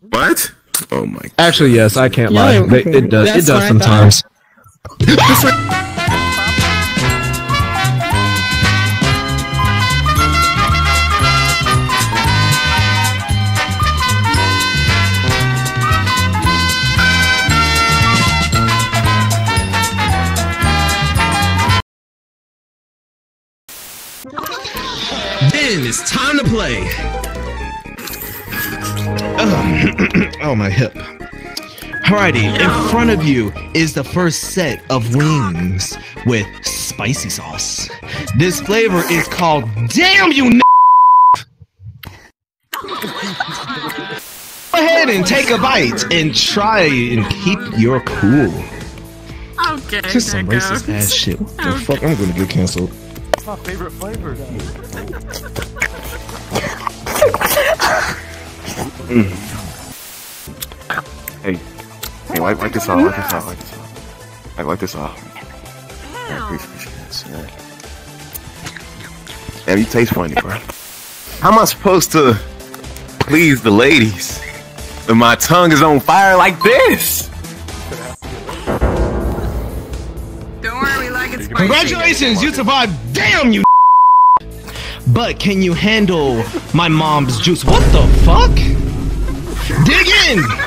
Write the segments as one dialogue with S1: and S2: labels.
S1: What? Oh my.
S2: Actually, yes, I can't lie.
S3: Yeah,
S2: They- It does.
S3: that's
S2: It does sometimes.
S4: Then it's time to play. oh my hip. Alrighty, in front of you is the first set of wings with spicy sauce. This flavor is called Damn You N- Go ahead and take a bite and try and keep your cool.
S5: Okay.
S4: Just some racist
S5: goes.
S4: ass shit. What the fuck? I'm gonna get canceled. Mm.
S1: Hey, hey, wipe, wipe this off. Wipe this off. Wipe this off. Hey, wipe this off. Yeah, please, please, please, yeah. Damn, you taste funny, bro. How am I supposed to please the ladies when my tongue is on fire like this?
S5: Don't worry, we like it spicy.
S4: Congratulations, you survived. Damn you. But can you handle my mom's juice? What the fuck? Dig in.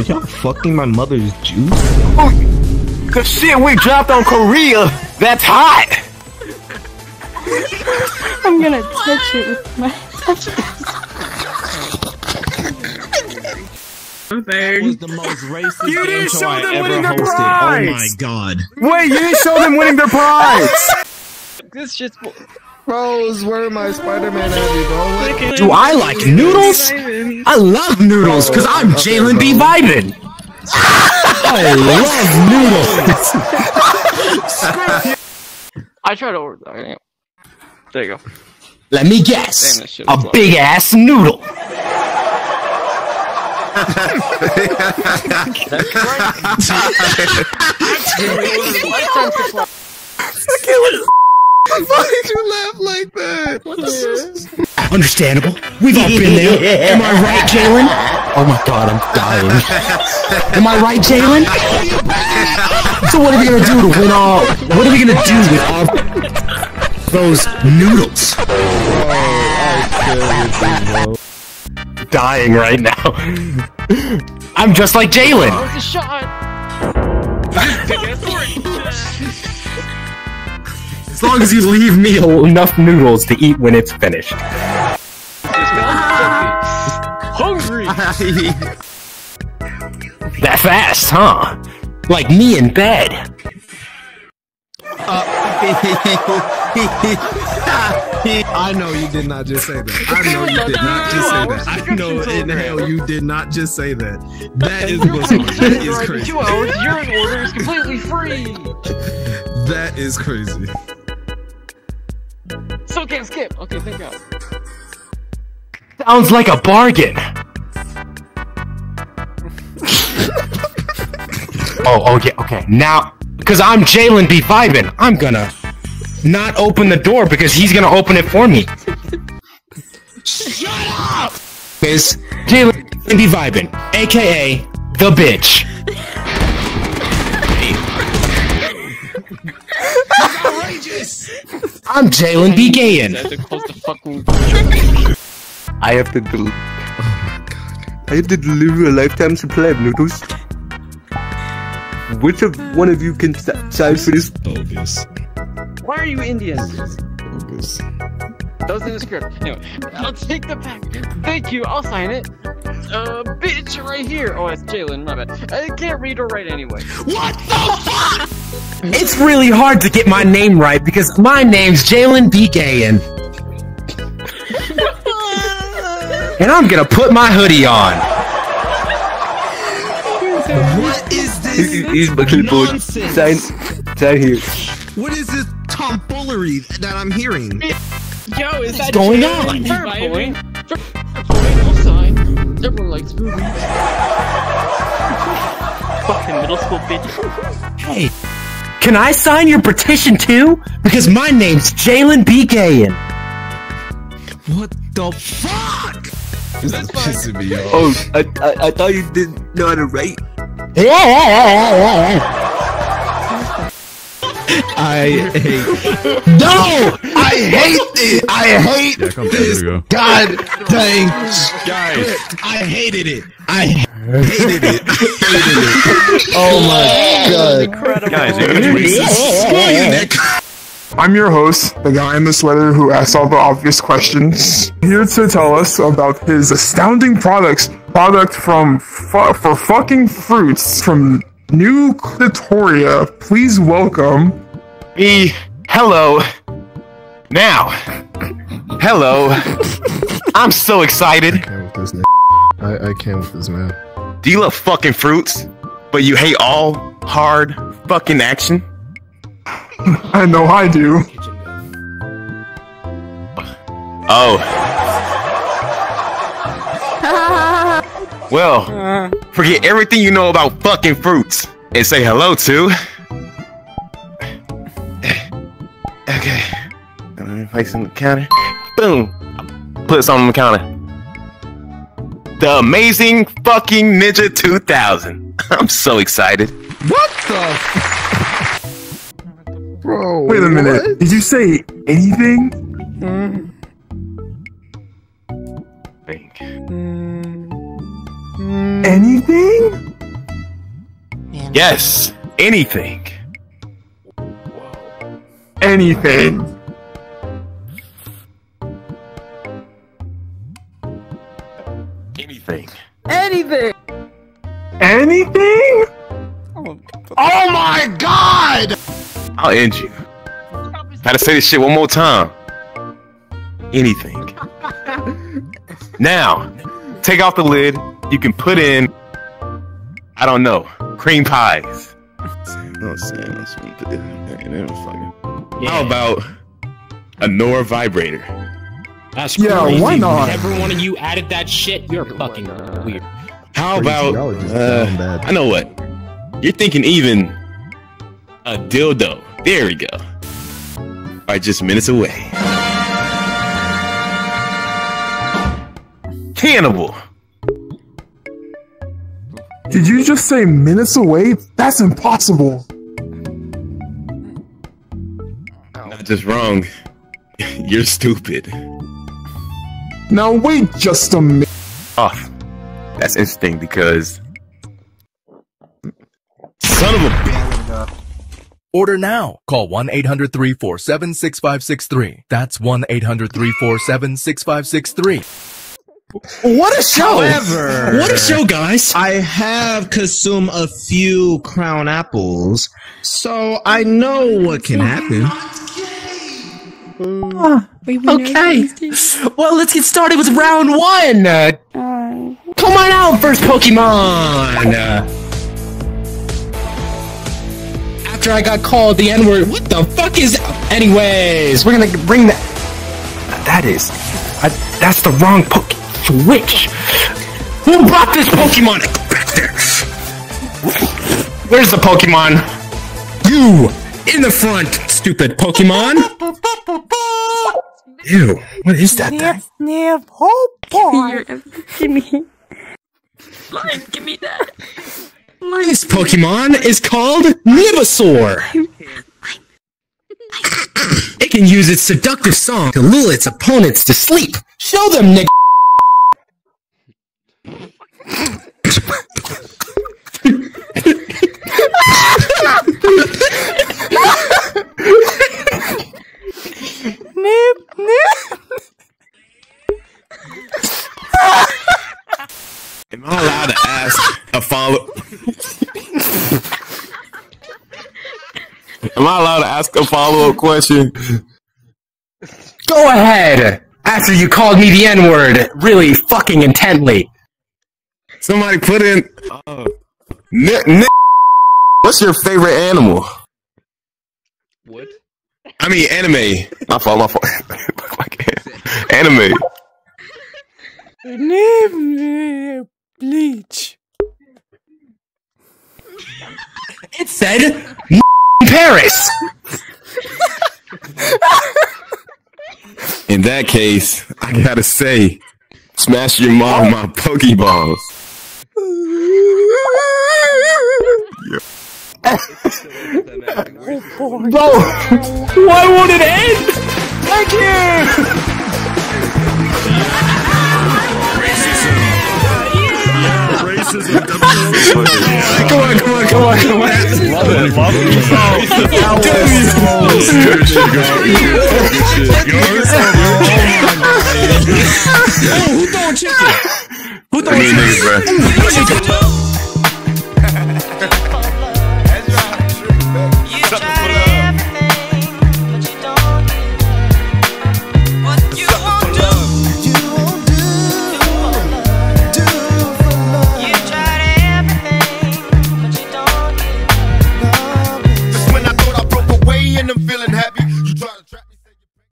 S4: Are y'all fucking my mother's juice?
S1: The shit we dropped on Korea, that's hot.
S6: I'm gonna touch it with my touch
S5: Thing.
S4: was the most racist
S1: You didn't
S4: show
S1: show
S4: I
S1: them winning the
S4: oh
S1: prize.
S4: Oh my god.
S1: Wait, you didn't show them winning their prize.
S3: This shit's bull-
S4: Bros, where my Spider-Man at, bro?
S2: Do I like noodles? I love noodles because I'm Jalen B. Vibin. I love noodles.
S3: I tried to order that. There you go.
S2: Let me guess.
S3: Damn, this shit
S2: A
S3: was long.
S2: big ass noodle.
S3: Lifetime supply.
S4: Why did you laugh like that?
S2: Understandable. We've all been there. Am I right, Jalen? Oh my god, I'm dying. Am I right, Jalen? So what are we gonna do to win all? What are we gonna do with all those noodles? Dying right now. I'm just like Jalen.
S3: It's a shot.
S2: As long as you leave me enough noodles to eat when it's finished.
S3: Hungry.
S2: That fast, huh? Like me in bed.
S4: Uh, I know you did not just say that. I know you did not just say that. I know in hell you did not just say that. That is bizarre. That is
S3: For
S4: crazy.
S3: two hours, urine order is completely free.
S4: That is crazy.
S3: Still can't skip. Okay, thank God.
S2: Sounds like a bargain. oh, oh okay, okay. Now, because I'm Jalen B. Vibin, I'm gonna not open the door because he's gonna open it for me. Shut up! Is Jalen B. Vibin, aka the bitch. I'm Jalen B. Gayen.
S3: I had to close the fucking.
S1: I have to del- I have to deliver a lifetime supply of noodles. Which of one of you can s- sign for this?
S4: Bogus.
S3: Why are you Indian?
S4: Bogus.
S3: That was in the script. Anyway, I'll take the pack. Thank you. I'll sign it. Uh, bitch, right here. Oh, it's Jalen. My bad. I can't read or write anyway.
S2: It's really hard to get my name right because my name's Jalen B. Gayen. and I'm gonna put my hoodie on.
S4: What is this?
S1: Here's my clipboard.
S4: Nonsense.
S1: Sign, sign here.
S4: What is this tomfoolery that I'm hearing?
S3: Yo, is that
S2: going on?
S3: Fair point. Fair point. Sign. Everyone likes movies. Fucking middle school bitch.
S2: Hey, Can I sign your petition too? Because my name's Jalen B. Gayen.
S4: What the fuck? This is pissing me off.
S1: Oh, I, I, I thought you didn't know how to write.
S4: I hate.
S2: No!
S4: I hate it. I hate
S7: Yeah, come
S4: this.
S7: there we go.
S4: God dang.
S7: Guys,
S4: I hated it. I hated it. hated it. Oh my god.
S1: Guys, are you
S8: I'm your host, the guy in the sweater who asks all the obvious questions, here to tell us about his astounding products. Product from fu- for fucking fruits from New Clitoria. Please welcome.
S1: me? Hello. Now. Hello. I'm so excited.
S7: can't with this nigga. I, I can't with this man.
S1: Do you love fucking fruits, but you hate all hard fucking action?
S8: I know I do.
S1: Oh. Well, uh-huh. forget everything you know about fucking fruits and say hello to. Okay. I'm gonna place on the counter. Boom. Put this on the counter. The amazing fucking Ninja 2000. I'm so excited.
S4: What the?
S7: Bro,
S8: Wait a minute. Did you say anything?
S1: Think.
S8: Anything?
S1: Yes, anything.
S8: Anything.
S1: Anything.
S6: Anything.
S8: Anything?
S4: Oh my god!
S1: I'll end you. Gotta say this shit one more time. Anything. now, take off the lid. You can put in, I don't know, cream pies. How about a Nora vibrator?
S2: That's
S8: Yeah, why not?
S2: Every one of you added that shit. You're fucking weird.
S1: How about,
S7: Y'all are just
S1: uh. I know what. You're thinking even a dildo. There we go. Are just minutes away. Cannibal.
S8: Did you just say minutes away? That's impossible.
S1: Not just wrong. You're stupid.
S8: Now wait just a minute.
S1: Oh, ah, that's interesting because. Son of a bitch.
S9: Order now. Call 1-800-347-6563. That's 1-800-347-6563.
S4: What a show! However,
S2: What a show, guys!
S4: I have consumed a few crown apples, so I know what can happen.
S2: Okay. Well, let's get started with round one. Uh, come on out, first Pokemon. Uh, after I got called the N word, what the fuck is? Anyways, we're gonna bring that. That is, I, that's the wrong Poke Switch. Who brought this Pokemon? Back there. Where's the Pokemon? You in the front, stupid Pokemon. Ew, what is that thing?
S6: Sniff, oh. Give me.
S5: Lion, give me that.
S2: This Pokemon is called Nivasaur. it can use its seductive song to lull its opponents to sleep. Show them, nigga.
S1: Am I allowed to ask a follow? Am I allowed to ask a follow up question?
S2: Go ahead. After you called me the N word, really fucking intently.
S1: Somebody put in. Uh, Ni- Ni- what's your favorite animal?
S3: What?
S1: I mean, anime. My fault. My fault. anime.
S6: Nip, nip. Bleach.
S2: It said Paris.
S1: In that case, I gotta say, smash your mom with my Pokeballs.
S2: Bro, why won't it end? Thank you. Come on, come on, come on, come on.
S7: Love it. Love
S2: Who throwing chicken? Who
S1: I mean, niggas, bro.